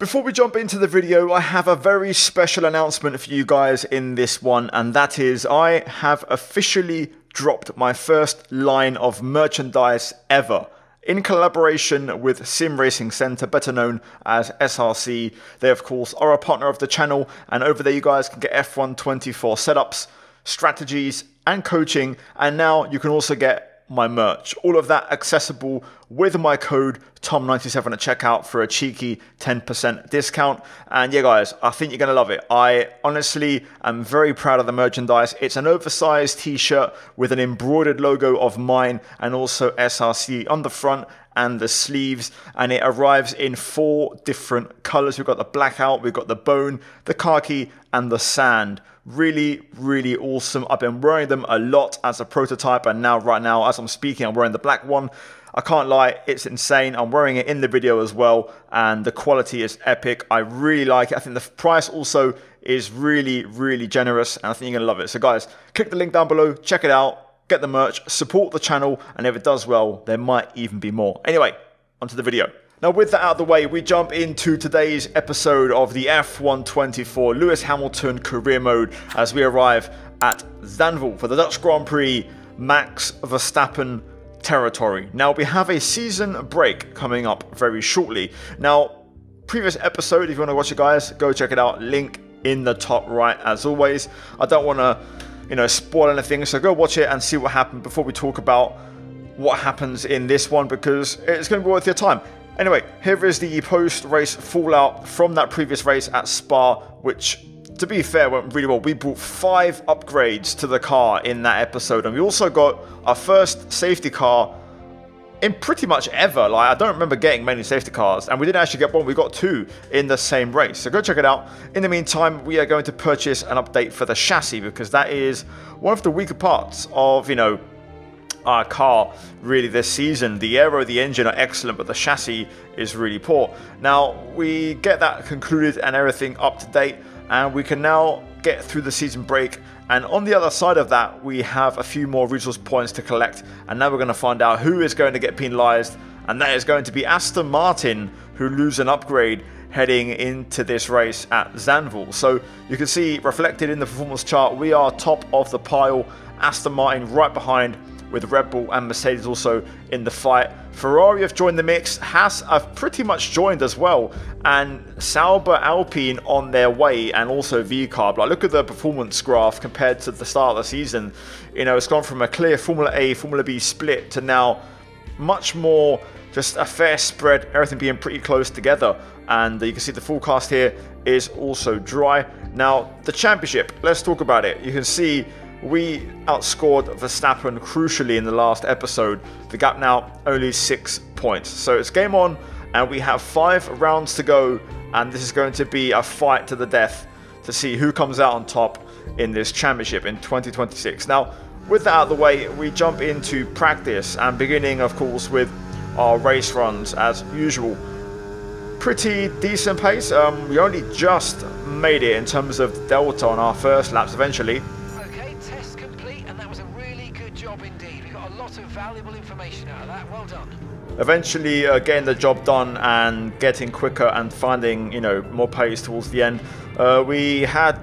Before we jump into the video, I have a very special announcement for you guys in this one, and that is I have officially dropped my first line of merchandise ever. In collaboration with Sim Racing Centre, better known as SRC, they of course are a partner of the channel, and over there you guys can get F1 24 setups, strategies, and coaching, and now you can also get my merch. All of that accessible with my code TOM97 at checkout for a cheeky 10% discount. And yeah, guys, I think you're going to love it. I honestly am very proud of the merchandise. It's an oversized t shirt with an embroidered logo of mine and also SRC on the front and the sleeves and it arrives in four different colors we've got the blackout we've got the bone the khaki and the sand really really awesome i've been wearing them a lot as a prototype and now right now as i'm speaking i'm wearing the black one I can't lie, it's insane. I'm wearing it in the video as well, and the quality is epic. I really like it. I think the price also is really, really generous, and I think you're gonna love it. So, guys, click the link down below, check it out get the merch, support the channel, and if it does well, there might even be more. Anyway, onto the video. Now, with that out of the way, we jump into today's episode of the F1 24 Lewis Hamilton career mode as we arrive at Zandvoort for the Dutch Grand Prix Max Verstappen territory. Now, we have a season break coming up very shortly. Now, previous episode, if you want to watch it, guys, go check it out. Link in the top right as always. I don't want to you know, spoil anything. So go watch it and see what happened before we talk about what happens in this one because it's going to be worth your time. Anyway, here is the post race fallout from that previous race at Spa, which to be fair went really well. We brought five upgrades to the car in that episode, and we also got our first safety car in pretty much ever. Like I don't remember getting many safety cars, and we didn't actually get one. We got two in the same race. So go check it out. In the meantime, we are going to purchase an update for the chassis because that is one of the weaker parts of you know our car really this season. The aero, the engine are excellent, but the chassis is really poor. Now we get that concluded and everything up to date, and we can now get through the season break and on the other side of that, we have a few more resource points to collect. And now we're going to find out who is going to get penalized. And that is going to be Aston Martin, who lose an upgrade heading into this race at Zandvoort. So you can see reflected in the performance chart, we are top of the pile. Aston Martin right behind with Red Bull and Mercedes also in the fight. Ferrari have joined the mix, Haas have pretty much joined as well, and Sauber Alpine on their way, and also VCARB. Like, look at the performance graph compared to the start of the season. You know, it's gone from a clear Formula A, Formula B split to now much more just a fair spread, everything being pretty close together. And you can see the forecast here is also dry. Now, the championship, let's talk about it. You can see we outscored Verstappen crucially in the last episode. The gap now only six points. So it's game on, and we have five rounds to go, and this is going to be a fight to the death to see who comes out on top in this championship in 2026. Now, with that out of the way, we jump into practice and beginning, of course, with our race runs as usual. Pretty decent pace. Um, we only just made it in terms of delta on our first laps eventually. Valuable information out of that. Well done. Eventually, uh, getting the job done and getting quicker and finding, you know, more pace towards the end. Uh, we had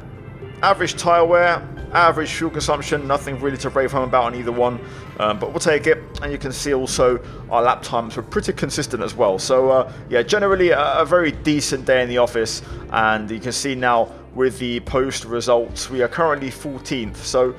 average tyre wear, average fuel consumption, nothing really to rave home about on either one, um, but we'll take it. And you can see also our lap times were pretty consistent as well. So uh, yeah, generally a, a, very decent day in the office. And you can see now with the post results, we are currently 14th. So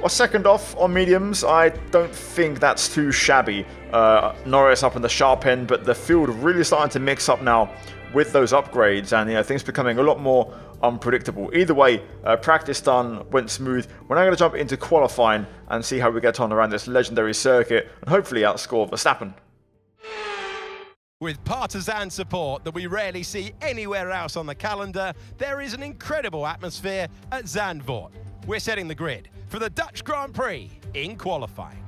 well, second off on mediums, I don't think that's too shabby. Uh, Norris up in the sharp end, but the field really starting to mix up now with those upgrades, and you know things becoming a lot more unpredictable. Either way, uh, practice done, went smooth. We're now going to jump into qualifying and see how we get on around this legendary circuit, and hopefully outscore Verstappen. With partisan support that we rarely see anywhere else on the calendar, there is an incredible atmosphere at Zandvoort. We're setting the grid for the Dutch Grand Prix in qualifying.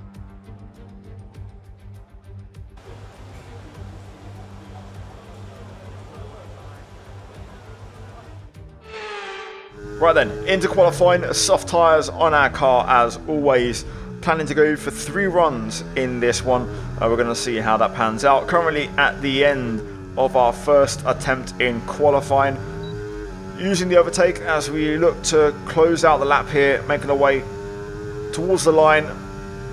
Right then, into qualifying, soft tyres on our car as always. Planning to go for three runs in this one. Uh, we're going to see how that pans out. Currently at the end of our first attempt in qualifying. Using the overtake as we look to close out the lap here, making our way towards the line.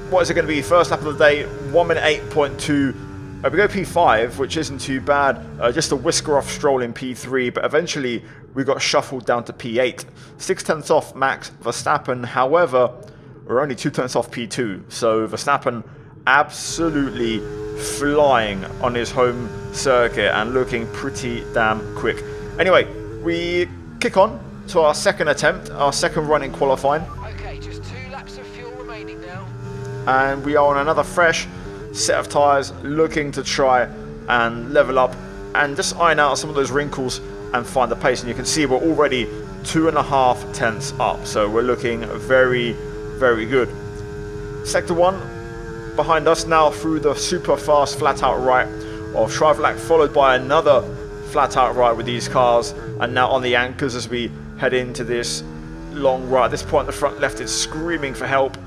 What is it going to be? First lap of the day, 1 minute 8.2. Uh, we go P5, which isn't too bad. Uh, just a whisker off Stroll in P3, but eventually we got shuffled down to P8. Six tenths off Max Verstappen. However, we're only two tenths off P2. So Verstappen absolutely flying on his home circuit and looking pretty damn quick. Anyway, we kick on to our second attempt, our second run in qualifying. Okay, just two laps of fuel remaining now. And we are on another fresh set of tyres looking to try and level up and just iron out some of those wrinkles and find the pace. And you can see we're already two and a half tenths up. So we're looking very, very good. Sector one behind us now through the super fast flat out right of Scheivlak, followed by another flat out right with these cars. And now on the anchors as we head into this long right. At this point, the front left is screaming for help.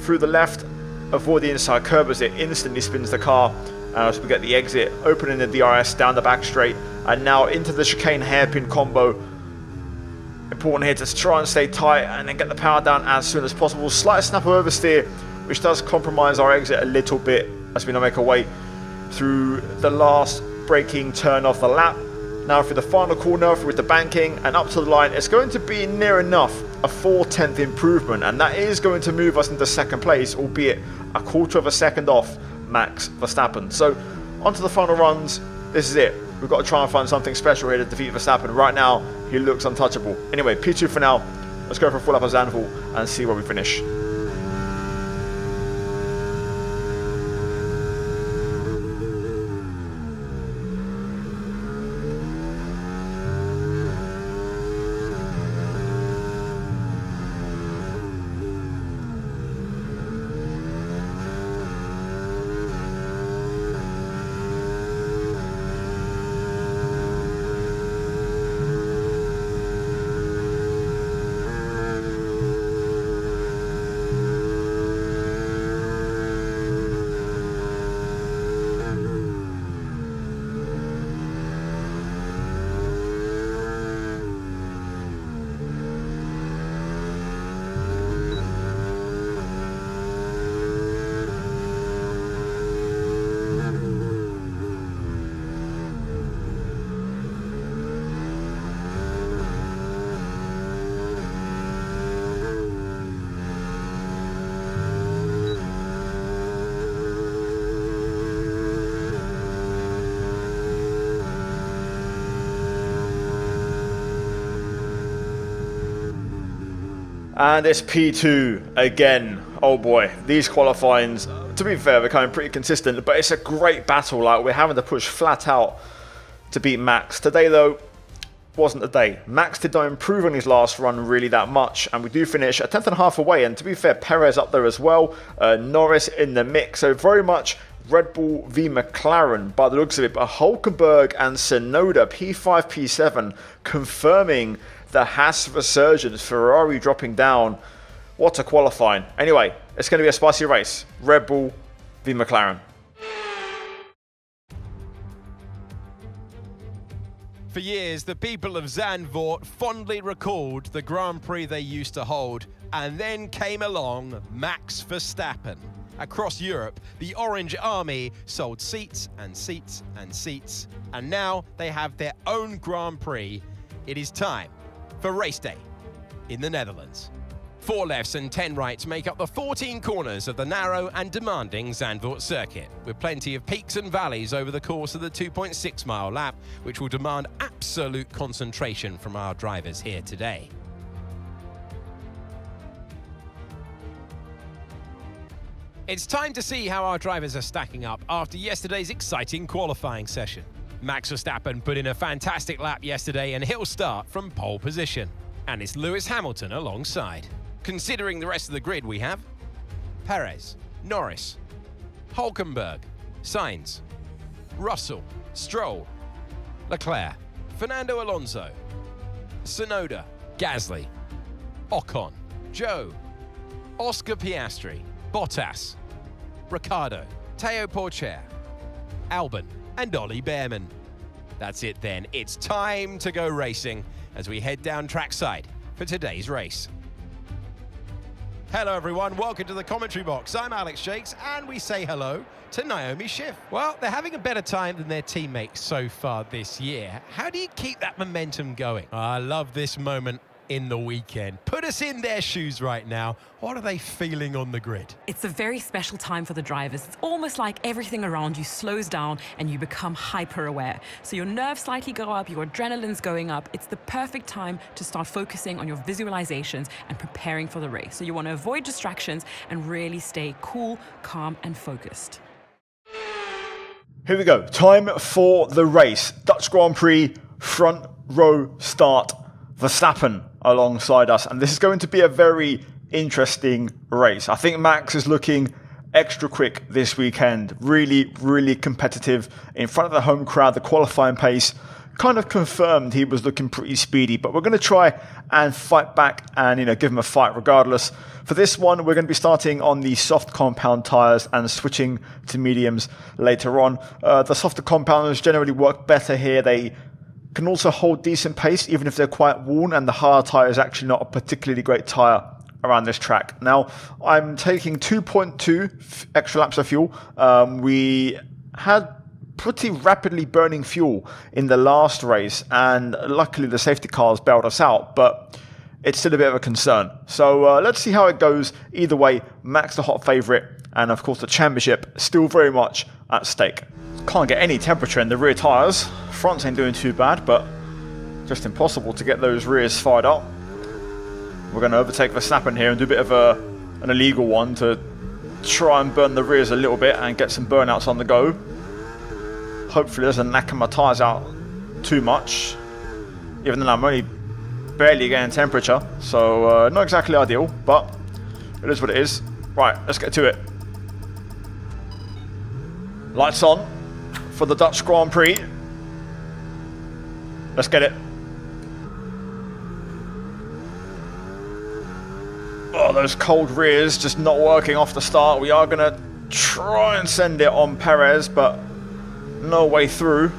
Through the left, avoid the inside curb as it instantly spins the car. Uh, as we get the exit, opening the DRS down the back straight, and now into the chicane hairpin combo. Important here to try and stay tight and then get the power down as soon as possible. Slight snap of oversteer, which does compromise our exit a little bit as we now make our way through the last braking turn of the lap. Now for the final corner with the banking and up to the line, it's going to be near enough a 4 tenth improvement, and that is going to move us into second place, albeit a quarter of a second off Max Verstappen. So, onto the final runs. This is it. We've got to try and find something special here to defeat Verstappen. Right now, he looks untouchable. Anyway, P2 for now. Let's go for a full up of Zandvoort and see where we finish. And it's P2 again. Oh boy, these qualifyings, to be fair, they're coming pretty consistent, but it's a great battle. Like, we're having to push flat out to beat Max. Today, though, wasn't the day. Max did not improve on his last run really that much, and we do finish a tenth and a half away. And to be fair, Perez up there as well, uh, Norris in the mix, so very much Red Bull v McLaren by the looks of it. But Hulkenberg and Tsunoda P5, P7 confirming the Haas resurgence, Ferrari dropping down. What a qualifying. Anyway, it's going to be a spicy race. Red Bull v McLaren. For years, the people of Zandvoort fondly recalled the Grand Prix they used to hold, and then came along Max Verstappen. Across Europe, the Orange Army sold seats and seats and seats, and now they have their own Grand Prix. It is time for race day in the Netherlands. Four lefts and 10 rights make up the 14 corners of the narrow and demanding Zandvoort circuit, with plenty of peaks and valleys over the course of the 2.6 mile lap, which will demand absolute concentration from our drivers here today. It's time to see how our drivers are stacking up after yesterday's exciting qualifying session. Max Verstappen put in a fantastic lap yesterday and he'll start from pole position. And it's Lewis Hamilton alongside. Considering the rest of the grid we have, Perez, Norris, Hulkenberg, Sainz, Russell, Stroll, Leclerc, Fernando Alonso, Tsunoda, Gasly, Ocon, Zhou, Oscar Piastri, Bottas, Ricciardo, Teo Pourchaire, Albon, and Ollie Bearman. That's it then. It's time to go racing as we head down trackside for today's race. Hello, everyone. Welcome to the commentary box. I'm Alex Jacques, and we say hello to Naomi Schiff. Well, they're having a better time than their teammates so far this year. How do you keep that momentum going? I love this moment in the weekend. Put us in their shoes right now. What are they feeling on the grid? It's a very special time for the drivers. It's almost like everything around you slows down and you become hyper aware. So your nerves slightly go up, your adrenaline's going up. It's the perfect time to start focusing on your visualizations and preparing for the race. So you want to avoid distractions and really stay cool, calm, and focused. Here we go. Time for the race. Dutch Grand Prix front row start. Verstappen alongside us. And this is going to be a very interesting race. I think Max is looking extra quick this weekend. Really, really competitive in front of the home crowd. The qualifying pace kind of confirmed he was looking pretty speedy, but we're going to try and fight back and you know give him a fight regardless. For this one, we're going to be starting on the soft compound tires and switching to mediums later on. Uh, the softer compounds generally work better here. They can also hold decent pace even if they're quite worn and the hard tyre is actually not a particularly great tyre around this track. Now, I'm taking 2.2 extra laps of fuel. Um, we had pretty rapidly burning fuel in the last race, and luckily the safety cars bailed us out, but it's still a bit of a concern. So uh, let's see how it goes. Either way, Max the hot favourite, and of course the championship still very much at stake. Can't get any temperature in the rear tyres. Fronts ain't doing too bad, but just impossible to get those rears fired up. We're going to overtake Verstappen here and do a bit of a, an illegal one to try and burn the rears a little bit and get some burnouts on the go. Hopefully doesn't knacker my tyres out too much, even though I'm only barely getting temperature, so uh, not exactly ideal, but it is what it is. Right, let's get to it. Lights on for the Dutch Grand Prix. Let's get it. Oh, those cold rears just not working off the start. We are going to try and send it on Perez, but no way through.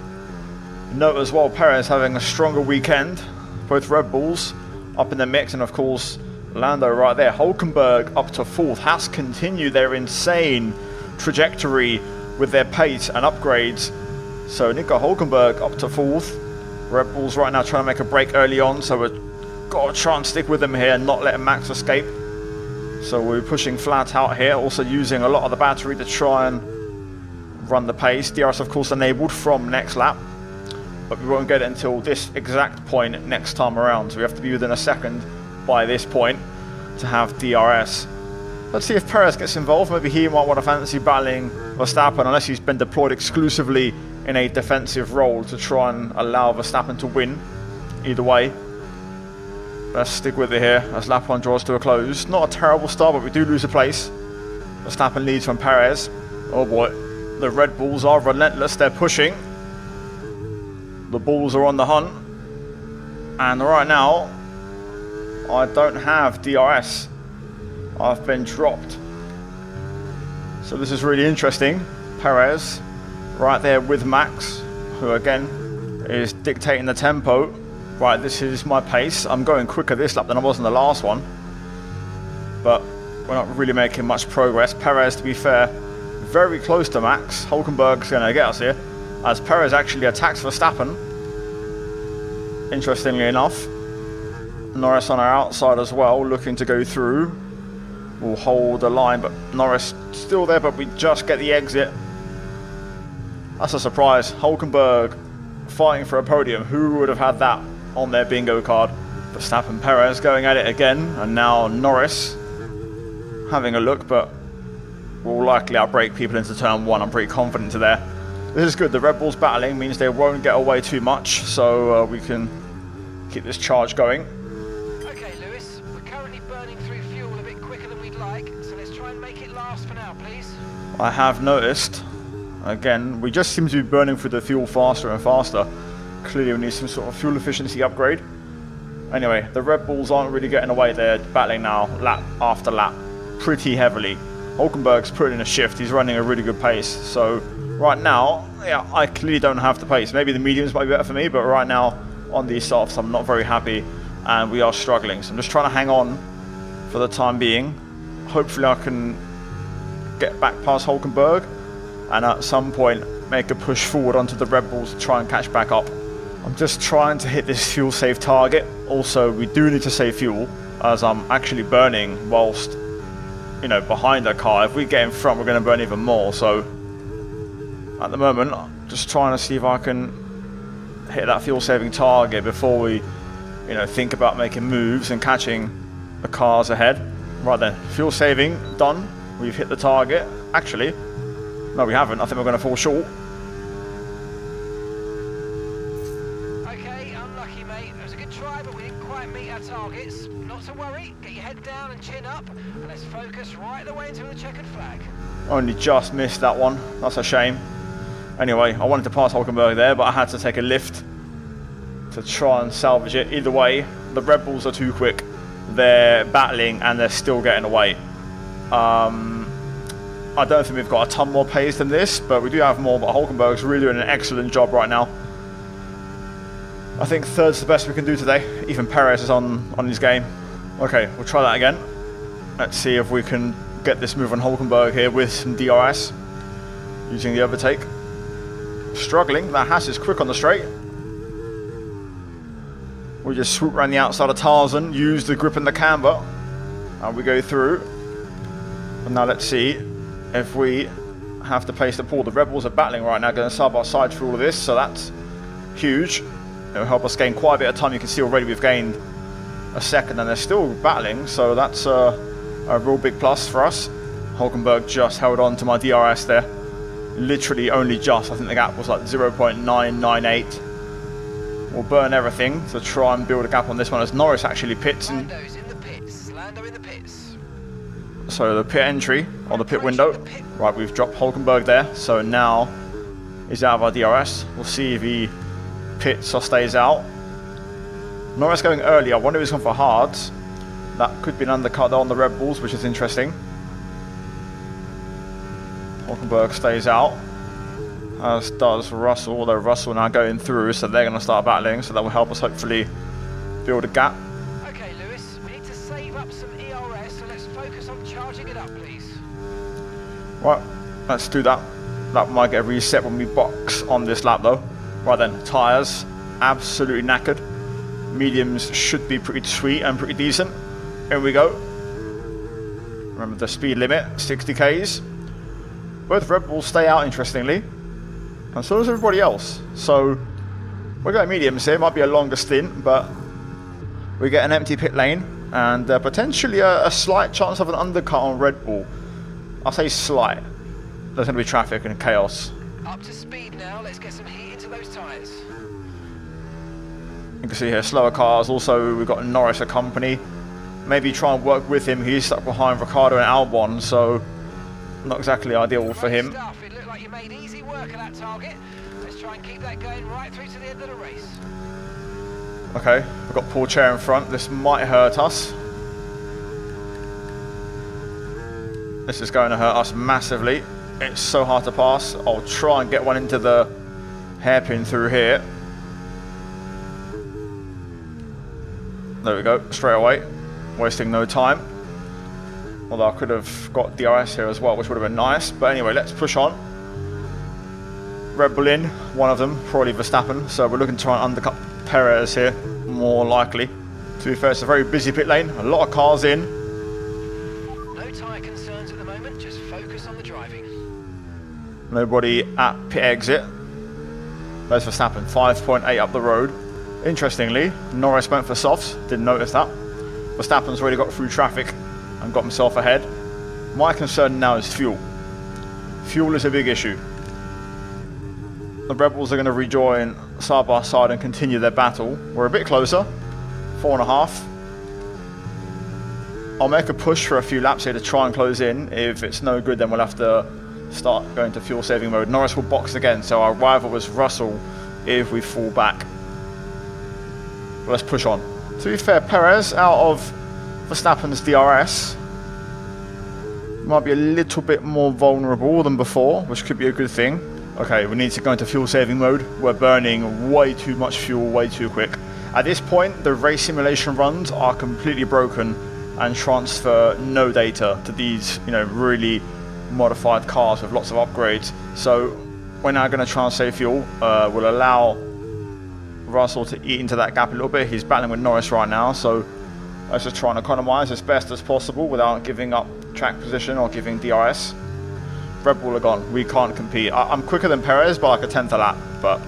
Note as well, Perez having a stronger weekend. Both Red Bulls up in the mix, and of course, Lando right there. Hulkenberg up to fourth. Has continued their insane trajectory with their pace and upgrades. So Nico Hulkenberg up to fourth. Red Bulls right now trying to make a break early on, so we've got to try and stick with them here and not let Max escape. So we're pushing flat out here, also using a lot of the battery to try and run the pace. DRS of course enabled from next lap, but we won't get it until this exact point next time around. So we have to be within a second by this point to have DRS. Let's see if Perez gets involved. Maybe he might want to fancy battling Verstappen unless he's been deployed exclusively in a defensive role to try and allow Verstappen to win. Either way, let's stick with it here as lap one draws to a close. Not a terrible start, but we do lose a place. Verstappen leads from Perez. Oh boy, the Red Bulls are relentless. They're pushing. The Bulls are on the hunt. And right now, I don't have DRS. I've been dropped. So this is really interesting. Perez right there with Max, who again is dictating the tempo. Right, this is my pace. I'm going quicker this lap than I was in the last one. But we're not really making much progress. Perez, to be fair, very close to Max. Hulkenberg's going to get us here. As Perez actually attacks Verstappen. Interestingly enough. Norris on our outside as well, looking to go through will hold the line, but Norris still there, but we just get the exit. That's a surprise. Hulkenberg fighting for a podium. Who would have had that on their bingo card? Verstappen Perez going at it again, and now Norris having a look, but will likely outbreak people into turn one. I'm pretty confident to there. This is good. The Red Bulls battling means they won't get away too much, so uh, we can keep this charge going. Okay, Lewis. We're currently burning through fuel a bit quicker than we'd like, so let's try and make it last for now, please. I have noticed, again, we just seem to be burning through the fuel faster and faster. Clearly we need some sort of fuel efficiency upgrade. Anyway, the Red Bulls aren't really getting away. They're battling now, lap after lap, pretty heavily. Hulkenberg's putting in a shift. He's running a really good pace. So right now, yeah, I clearly don't have the pace. Maybe the mediums might be better for me, but right now on these softs, I'm not very happy, and we are struggling. So I'm just trying to hang on for the time being. Hopefully, I can get back past Hulkenberg, and at some point make a push forward onto the Red Bulls to try and catch back up. I'm just trying to hit this fuel save target. Also, we do need to save fuel, as I'm actually burning whilst, you know, behind the car. If we get in front, we're going to burn even more. So, at the moment, just trying to see if I can hit that fuel saving target before we, you know, think about making moves and catching the cars ahead. Right then, fuel saving done. We've hit the target. Actually, no, we haven't. I think we're going to fall short. Okay, unlucky, mate. It was a good try, but we didn't quite meet our targets. Not to worry. Get your head down and chin up, and let's focus right the way into the checkered flag. Only just missed that one. That's a shame. Anyway, I wanted to pass Hulkenberg there, but I had to take a lift to try and salvage it. Either way, the Red Bulls are too quick. They're battling and they're still getting away. Um, I don't think we've got a ton more pace than this, but we do have more. But Hulkenberg's really doing an excellent job right now. I think third's the best we can do today. Even Perez is on, on his game. Okay, we'll try that again. Let's see if we can get this move on Hulkenberg here with some DRS. Using the overtake. Struggling. That Haas is quick on the straight. We just swoop around the outside of Tarzan, use the grip and the camber, and we go through. And now let's see if we have to place the pull. The Red Bulls are battling right now, going side by side through all of this, so that's huge. It'll help us gain quite a bit of time. You can see already we've gained a second, and they're still battling, so that's a, a real big plus for us. Hulkenberg just held on to my DRS there. Literally only just. I think the gap was like 0.998. We'll burn everything to try and build a gap on this one as Norris actually pits. And in the pits. Lando in the pits. so the pit entry or the pit window. Right, we've dropped Hulkenberg there. So now he's out of our DRS. We'll see if he pits or stays out. Norris going early. I wonder if he's gone for hards. That could be an undercut on the Red Bulls, which is interesting. Hulkenberg stays out. As does Russell, although Russell now going through, so they're going to start battling, so that will help us hopefully build a gap. Okay, Lewis, we need to save up some ERS, so let's focus on charging it up, please. Right, let's do that. That might get a reset when we box on this lap though. Right then, tyres, absolutely knackered. Mediums should be pretty sweet and pretty decent. Here we go. Remember the speed limit, 60 k's. Both Red Bulls stay out interestingly. And so does everybody else. So we're going mediums here. Might be a longer stint, but we get an empty pit lane and uh, potentially a, a slight chance of an undercut on Red Bull. I'll say slight. There's going to be traffic and chaos. Up to speed now, let's get some heat into those tyres. You can see here slower cars. Also, we've got Norris a company. Maybe try and work with him. He's stuck behind Ricciardo and Albon, so not exactly ideal for him. Stuff. It looked like you made easy work of that target. Let's try and keep that going right through to the end of the race. Okay, we've got Pourchaire in front. This might hurt us. This is going to hurt us massively. It's so hard to pass. I'll try and get one into the hairpin through here. There we go, straight away. Wasting no time. Although I could have got DRS here as well, which would have been nice. But anyway, let's push on. Red Bull in, one of them, probably Verstappen. So we're looking to try and undercut Perez here, more likely. To be fair, it's a very busy pit lane, a lot of cars in. No tyre concerns at the moment, just focus on the driving. Nobody at pit exit. There's Verstappen, 5.8 up the road. Interestingly, Norris went for softs, didn't notice that. Verstappen's already got through traffic and got himself ahead. My concern now is fuel. Fuel is a big issue. The Red Bulls are going to rejoin side by side and continue their battle. We're a bit closer, four and a half. I'll make a push for a few laps here to try and close in. If it's no good, then we'll have to start going to fuel saving mode. Norris will box again, so our rival was Russell if we fall back. Let's push on. To be fair, Perez out of Verstappen's DRS might be a little bit more vulnerable than before, which could be a good thing. Okay, we need to go into fuel saving mode. We're burning way too much fuel way too quick. At this point, the race simulation runs are completely broken and transfer no data to these, you know, really modified cars with lots of upgrades. So we're now going to try and save fuel. Uh, we'll allow Russell to eat into that gap a little bit. He's battling with Norris right now, so let's just try and economise as best as possible without giving up track position or giving DRS. Red Bull are gone. We can't compete. I am quicker than Perez by like a tenth of lap, but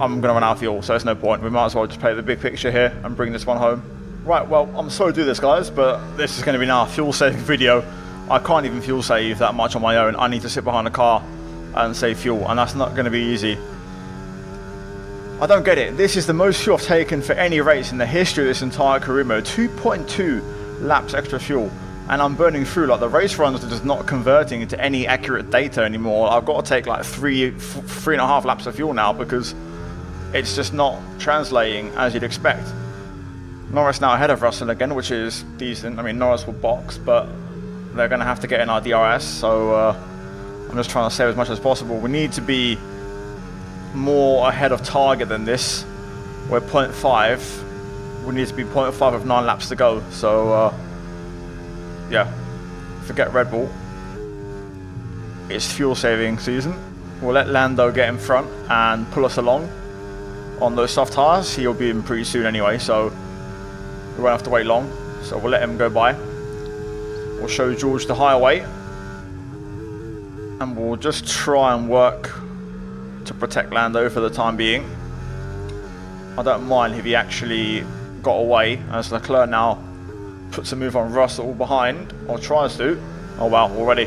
I'm going to run out of fuel, so there's no point. We might as well just play the big picture here and bring this one home. Right, well, I'm sorry to do this, guys, but this is going to be now a fuel-saving video. I can't even fuel save that much on my own. I need to sit behind a car and save fuel, and that's not going to be easy. I don't get it. This is the most fuel I've taken for any race in the history of this entire career 2.2 laps extra fuel and I'm burning through like the race runs are just not converting into any accurate data anymore. I've got to take like three, three and a half laps of fuel now because it's just not translating as you'd expect. Norris now ahead of Russell again, which is decent. I mean, Norris will box, but they're going to have to get in our DRS, so uh, I'm just trying to save as much as possible. We need to be more ahead of target than this. We're 0.5. We need to be 0.5 with 9 laps to go, so uh, yeah, forget Red Bull. It's fuel saving season. We'll let Lando get in front and pull us along on those soft tires. He'll be in pretty soon anyway, so we won't have to wait long. So we'll let him go by. We'll show George the highway. And we'll just try and work to protect Lando for the time being. I don't mind if he actually got away as Leclerc now puts a move on Russell behind, or tries to. Oh wow, already.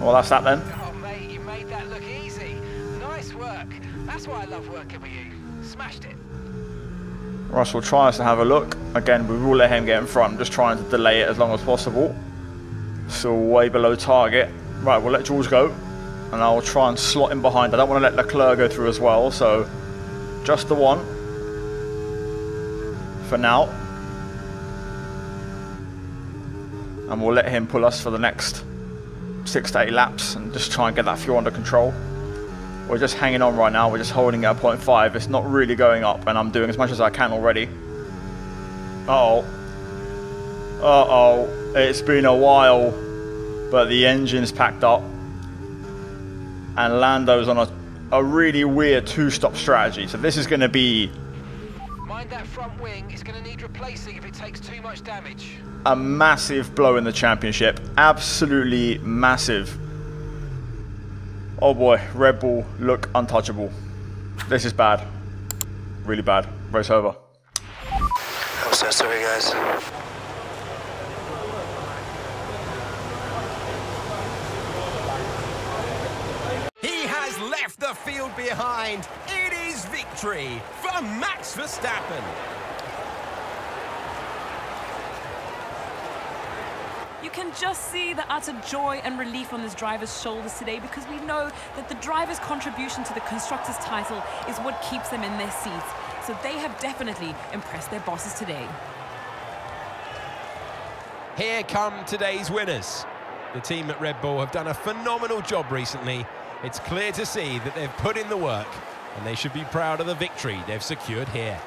Well, that's that then. Oh mate, you made that look easy. Nice work. That's why I love working with you. Smashed it. Russell tries to have a look. Again, we will let him get in front. I'm just trying to delay it as long as possible. Still way below target. Right, we'll let George go. And I'll try and slot him behind. I don't want to let Leclerc go through as well, so just the one for now. and we'll let him pull us for the next six to eight laps and just try and get that fuel under control. We're just hanging on right now, we're just holding at 0.5, it's not really going up and I'm doing as much as I can already. Uh oh Uh oh, it's been a while, but the engine's packed up and Lando's on a, a really weird two-stop strategy, so this is going to be... Mind that front wing, it's going to need replacing if it takes too much damage a massive blow in the championship. Absolutely massive. Oh boy, Red Bull look untouchable. This is bad. Really bad. Race over. I'm so sorry, guys. He has left the field behind. It is victory for Max Verstappen. You can just see the utter joy and relief on this driver's shoulders today because we know that the driver's contribution to the Constructors' title is what keeps them in their seats. So they have definitely impressed their bosses today. Here come today's winners. The team at Red Bull have done a phenomenal job recently. It's clear to see that they've put in the work and they should be proud of the victory they've secured here.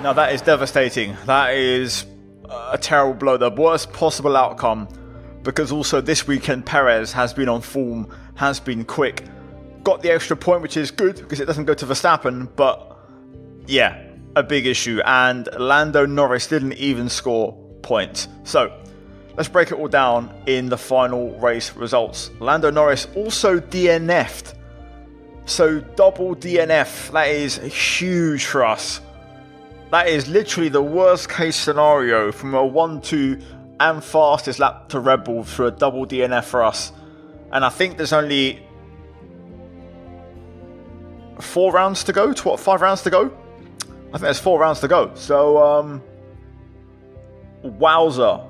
Now that is devastating. That is a terrible blow. The worst possible outcome. Because also this weekend Perez has been on form, has been quick. Got the extra point, which is good because it doesn't go to Verstappen. But yeah, a big issue. And Lando Norris didn't even score points. So let's break it all down in the final race results. Lando Norris also DNF'd. So double DNF. That is huge for us. That is literally the worst case scenario from a 1-2 and fastest lap to Red Bull through a double DNF for us. And I think there's only four rounds to go. To What, five rounds to go? I think there's four rounds to go. So, um, wowzer.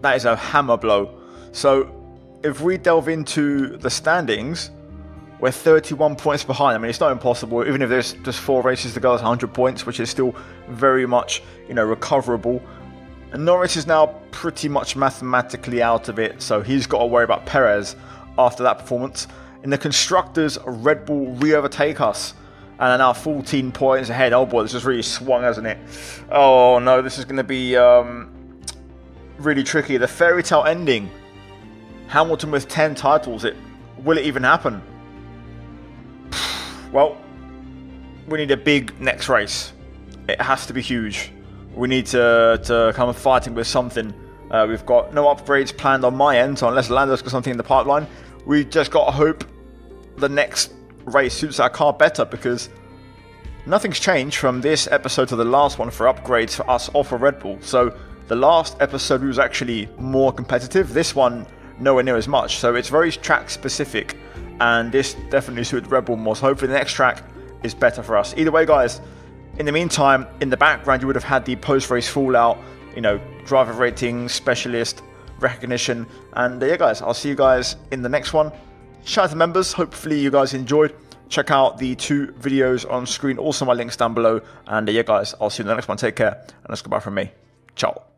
That is a hammer blow. So, if we delve into the standings, we're 31 points behind. I mean, it's not impossible. Even if there's just four races to go, it's 100 points, which is still very much, you know, recoverable. And Norris is now pretty much mathematically out of it, so he's got to worry about Perez after that performance. In the constructors, Red Bull re-overtake us and are now 14 points ahead. Oh boy, this has really swung, hasn't it? Oh no, this is going to be um, really tricky. The fairy tale ending. Hamilton with 10 titles. It will it even happen? Well, we need a big next race. It has to be huge. We need to, to come fighting with something. Uh, we've got no upgrades planned on my end, so unless Lando's got something in the pipeline, we just got to hope the next race suits our car better because nothing's changed from this episode to the last one for upgrades for us or for Red Bull. So the last episode was actually more competitive. This one nowhere near as much. So it's very track specific, and this definitely suits Red Bull more. So hopefully the next track is better for us. Either way, guys. In the meantime, in the background, you would have had the post-race fallout, you know, driver rating, specialist, recognition, and uh, yeah, guys, I'll see you guys in the next one. Shout out to members. Hopefully, you guys enjoyed. Check out the two videos on screen. Also, my links down below. And uh, yeah, guys, I'll see you in the next one. Take care, and let's goodbye from me. Ciao.